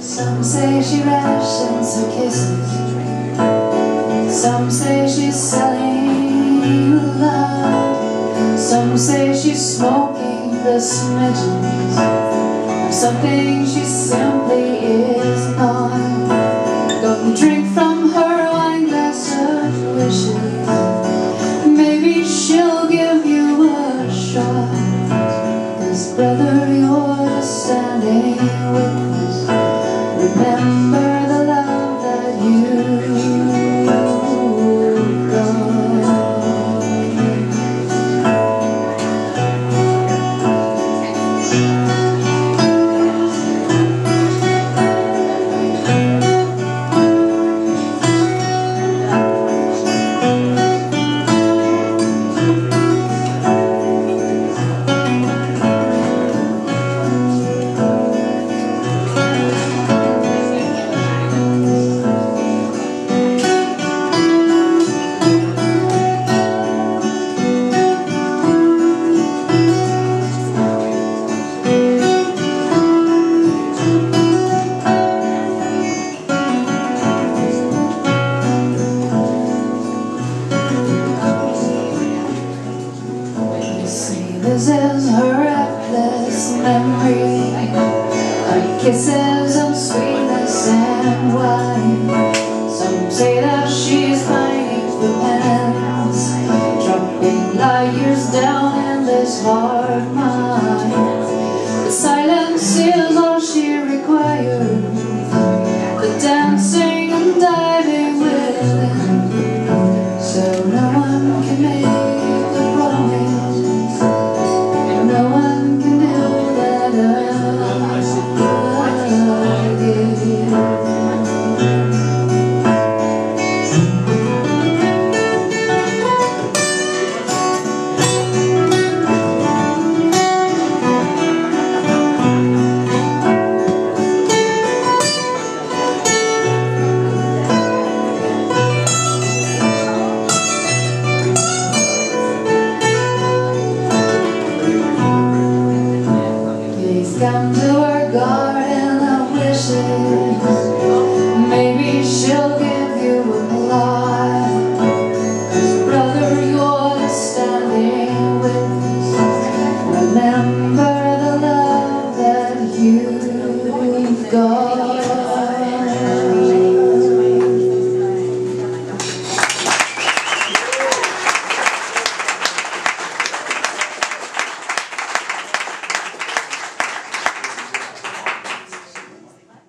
Some say she rations her kisses. Some say she's selling love. Some say she's smoking the smidgens of something she simply is Her down to our garden of wishes